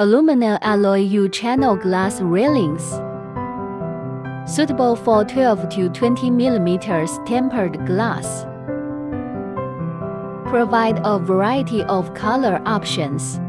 aluminum alloy U-channel glass railings. Suitable for 12 to 20 mm tempered glass. Provide a variety of color options.